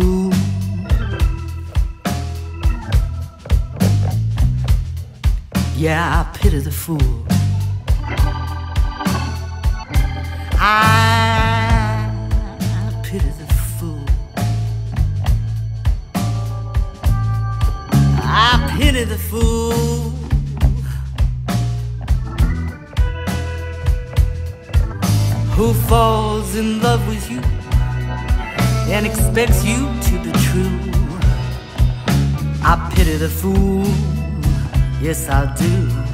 fool. Yeah, I pity the fool. I pity the fool. I pity the fool. Who falls in love with you and expects you to be true. I pity the fool, yes I do.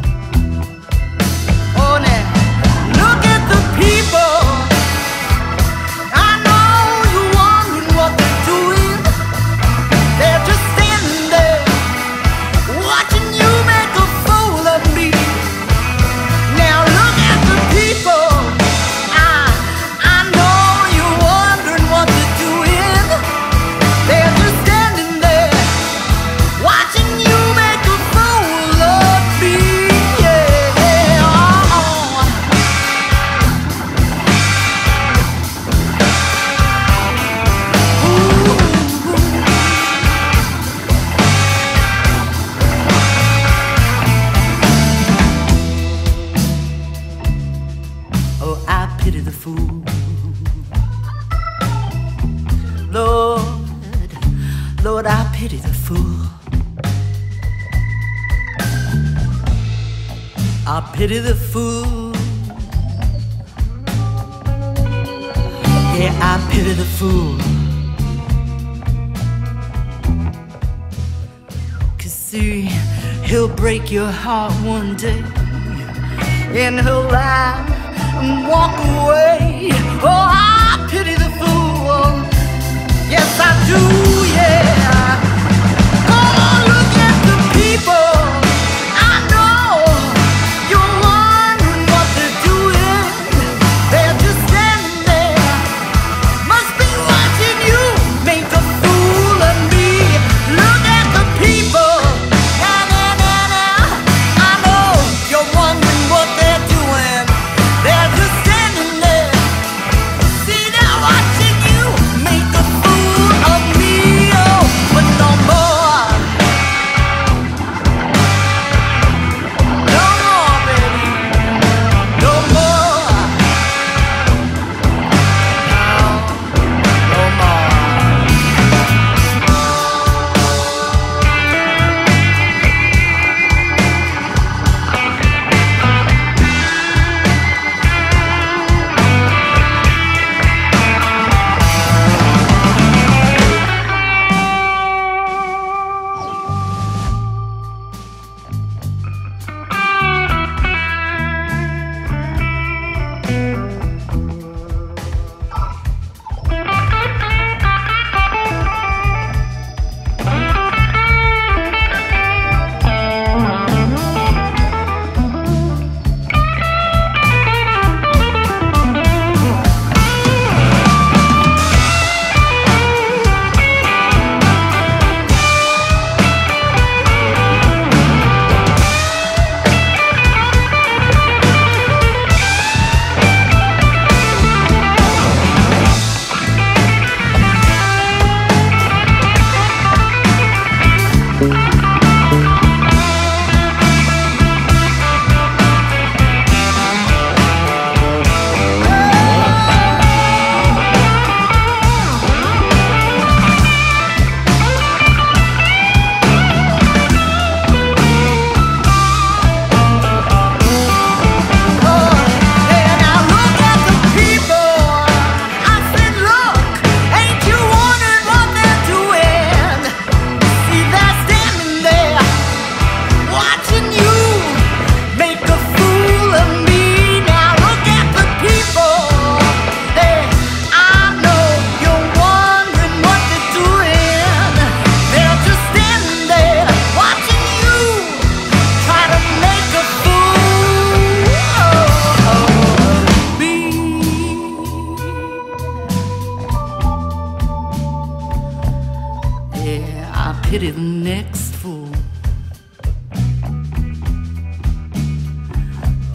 Lord, I pity the fool. I pity the fool. Yeah, I pity the fool. Cause see, he'll break your heart one day and he'll lie and walk away. Oh, I pity the fool. Yes, I do, yeah.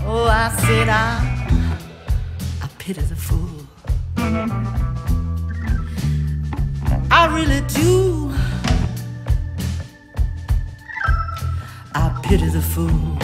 Oh, I said I, I pity the fool. I really do. I pity the fool.